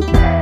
Bye.